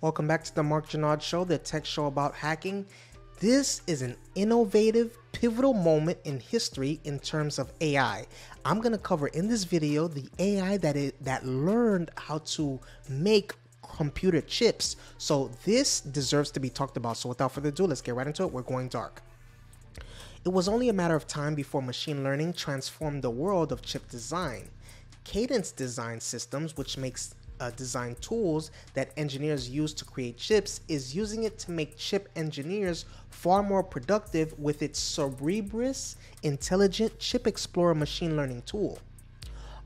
Welcome back to the Marc Drouinaud Show, the tech show about hacking. This is an innovative, pivotal moment in history in terms of AI. I'm going to cover in this video the AI that it, that learned how to make computer chips. So this deserves to be talked about. So without further ado, let's get right into it. We're going dark. It was only a matter of time before machine learning transformed the world of chip design. Cadence Design Systems, which makes uh, design tools that engineers use to create chips, is using it to make chip engineers far more productive with its Cerebrus intelligent chip explorer machine learning tool.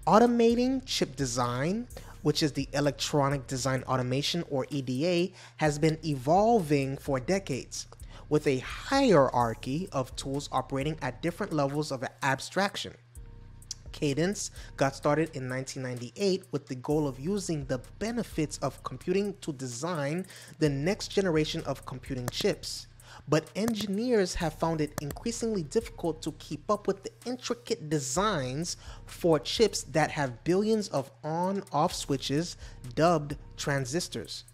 Automating chip design, which is the electronic design automation or EDA, has been evolving for decades with a hierarchy of tools operating at different levels of abstraction. Cadence got started in 1998 with the goal of using the benefits of computing to design the next generation of computing chips. But engineers have found it increasingly difficult to keep up with the intricate designs for chips that have billions of on off switches dubbed transistors.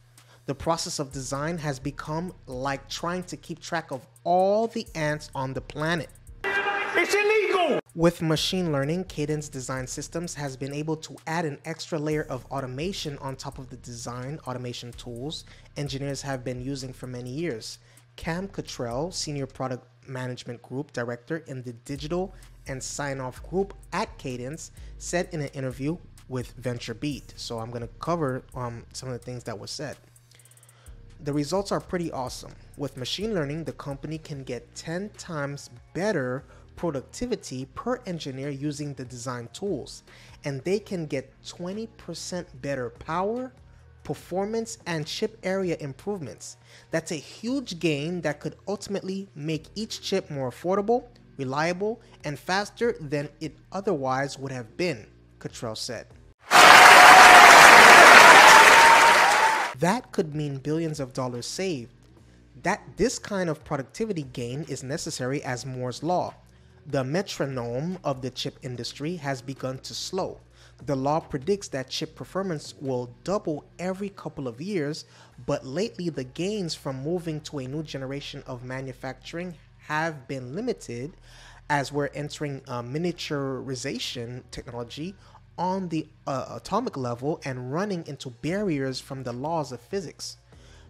The process of design has become like trying to keep track of all the ants on the planet. It's illegal! With machine learning, Cadence Design Systems has been able to add an extra layer of automation on top of the design automation tools engineers have been using for many years. Kam Cottrell, Senior Product Management Group Director in the Digital and Sign Off Group at Cadence, said in an interview with VentureBeat. So I'm going to cover um, some of the things that were said. The results are pretty awesome. With machine learning, the company can get 10 times better productivity per engineer using the design tools, and they can get 20% better power, performance, and chip area improvements. That's a huge gain that could ultimately make each chip more affordable, reliable, and faster than it otherwise would have been, Cottrell said. That could mean billions of dollars saved. That this kind of productivity gain is necessary as Moore's law. The metronome of the chip industry has begun to slow. The law predicts that chip performance will double every couple of years, but lately the gains from moving to a new generation of manufacturing have been limited as we're entering miniaturization technology on the uh, atomic level and running into barriers from the laws of physics.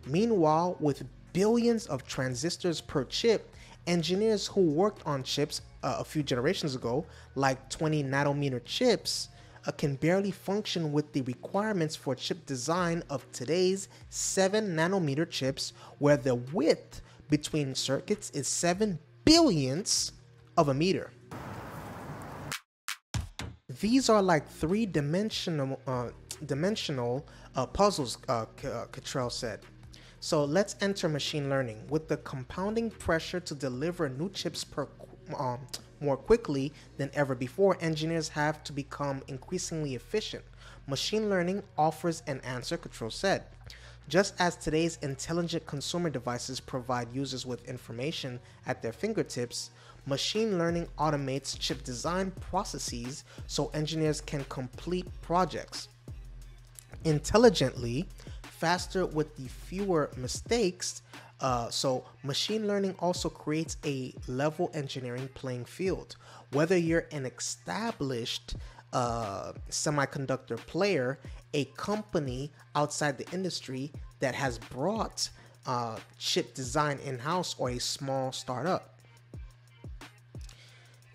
Meanwhile, with billions of transistors per chip, engineers who worked on chips uh, a few generations ago, like 20 nanometer chips, uh, can barely function with the requirements for chip design of today's 7 nanometer chips, where the width between circuits is 7 billionths of a meter these are like three dimensional uh, dimensional uh, puzzles, uh, uh, Cottrell said. So let's enter machine learning. With the compounding pressure to deliver new chips per um, more quickly than ever before, engineers have to become increasingly efficient. Machine learning offers an answer, Cottrell said. Just as today's intelligent consumer devices provide users with information at their fingertips, machine learning automates chip design processes so engineers can complete projects intelligently, faster with the fewer mistakes. Uh, so, machine learning also creates a level engineering playing field. Whether you're an established uh, semiconductor player, a company outside the industry that has brought uh, chip design in house, or a small startup.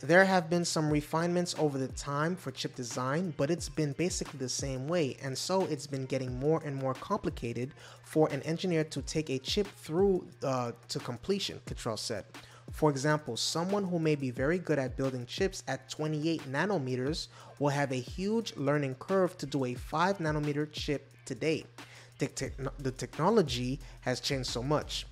There have been some refinements over the time for chip design, but it's been basically the same way, and so it's been getting more and more complicated for an engineer to take a chip through uh, to completion, Cottrell said. For example, someone who may be very good at building chips at 28 nanometers will have a huge learning curve to do a 5 nanometer chip today. The, te- the technology has changed so much.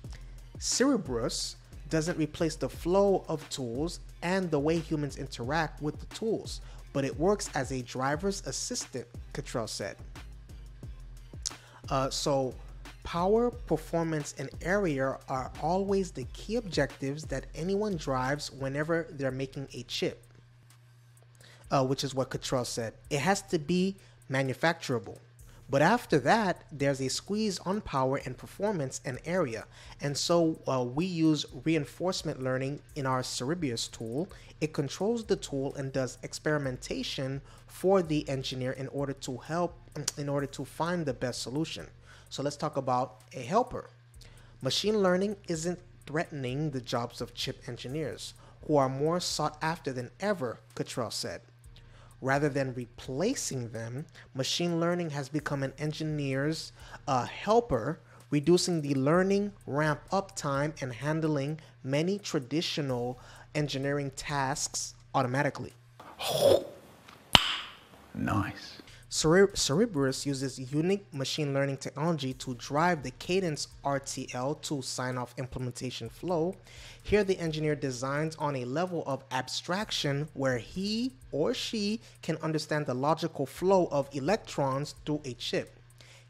Cerebrus doesn't replace the flow of tools and the way humans interact with the tools, but it works as a driver's assistant, Cottrell said. Uh, so, power, performance, and area are always the key objectives that anyone drives whenever they're making a chip, uh, which is what Cottrell said. It has to be manufacturable. But after that, there's a squeeze on power and performance and area. And so uh, we use reinforcement learning in our Cerebrus tool. It controls the tool and does experimentation for the engineer in order to help, in order to find the best solution. So let's talk about a helper. Machine learning isn't threatening the jobs of chip engineers, who are more sought after than ever, Cottrell said. Rather than replacing them, machine learning has become an engineer's uh, helper, reducing the learning ramp up time and handling many traditional engineering tasks automatically. Nice. Cere- Cerebrus uses unique machine learning technology to drive the Cadence RTL to sign off implementation flow. Here, the engineer designs on a level of abstraction where he or she can understand the logical flow of electrons through a chip.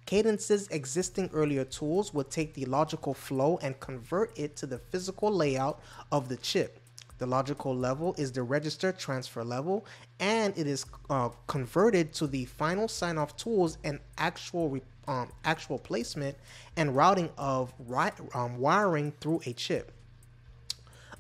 Cadence's existing earlier tools would take the logical flow and convert it to the physical layout of the chip. The logical level is the register transfer level, and it is uh, converted to the final sign off tools and actual um, actual placement and routing of ri- um, wiring through a chip.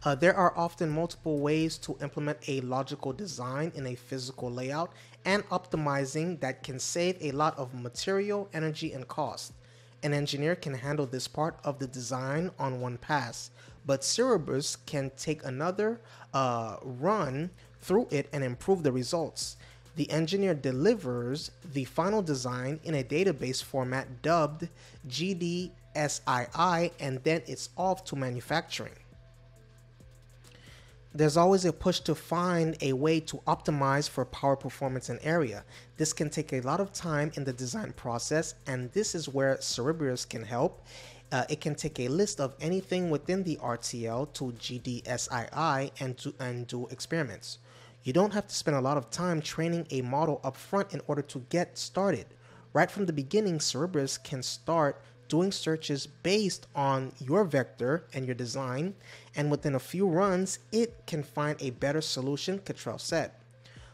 Uh, there are often multiple ways to implement a logical design in a physical layout and optimizing that can save a lot of material, energy, and cost. An engineer can handle this part of the design on one pass, but Cerebrus can take another uh, run through it and improve the results. The engineer delivers the final design in a database format dubbed GDSII, and then it's off to manufacturing there's always a push to find a way to optimize for power performance and area. This can take a lot of time in the design process, and this is where Cerebrus can help. Uh, it can take a list of anything within the RTL to GDSII and, to, and do experiments. You don't have to spend a lot of time training a model up front in order to get started. Right from the beginning, Cerebrus can start doing searches based on your vector and your design, and within a few runs, it can find a better solution, Cottrell said.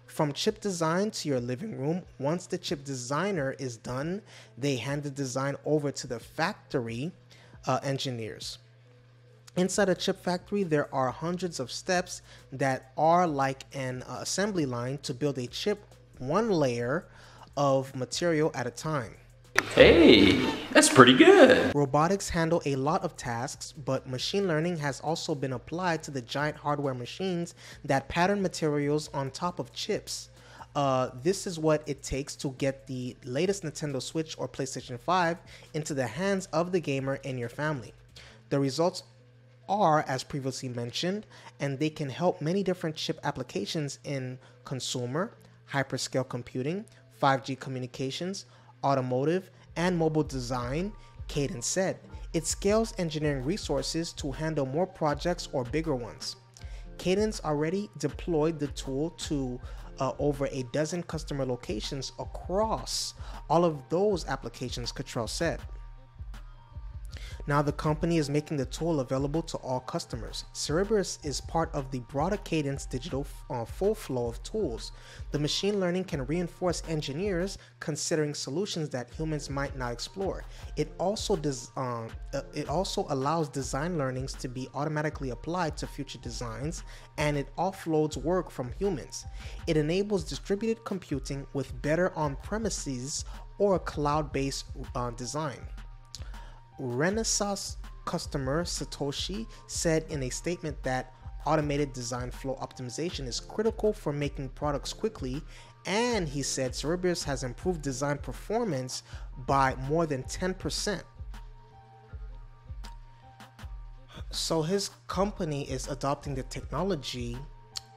From chip design to your living room, once the chip designer is done, they hand the design over to the factory uh, engineers. Inside a chip factory, there are hundreds of steps that are like an uh, assembly line to build a chip one layer of material at a time. Hey, that's pretty good. Robotics handle a lot of tasks, but machine learning has also been applied to the giant hardware machines that pattern materials on top of chips. Uh, this is what it takes to get the latest Nintendo Switch or PlayStation 5 into the hands of the gamer in your family. The results are, as previously mentioned, and they can help many different chip applications in consumer, hyperscale computing, 5G communications, automotive, and mobile design, Cadence said. It scales engineering resources to handle more projects or bigger ones. Cadence already deployed the tool to uh, over a dozen customer locations across all of those applications, Cottrell said. Now the company is making the tool available to all customers. Cerebrus is part of the broader Cadence digital uh, full flow of tools. The machine learning can reinforce engineers considering solutions that humans might not explore. It also does. Uh, uh, it also allows design learnings to be automatically applied to future designs, and it offloads work from humans. It enables distributed computing with better on-premises or cloud-based uh, design. Renesas customer Satoshi said in a statement that automated design flow optimization is critical for making products quickly and he said Cerebrus has improved design performance by more than 10%. So his company is adopting the technology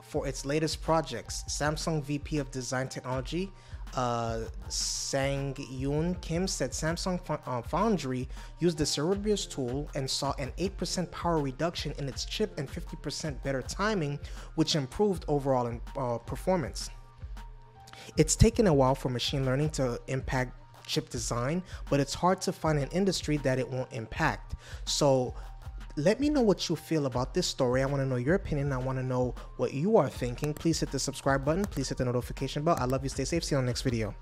for its latest projects. Samsung VP of Design Technology uh, Sang Yoon Kim said Samsung uh, Foundry used the Cerebrus tool and saw an 8% power reduction in its chip and 50% better timing, which improved overall in, uh, performance. It's taken a while for machine learning to impact chip design, but it's hard to find an industry that it won't impact. So let me know what you feel about this story. I want to know your opinion. I want to know what you are thinking. Please hit the subscribe button. Please hit the notification bell. I love you. Stay safe. See you on the next video.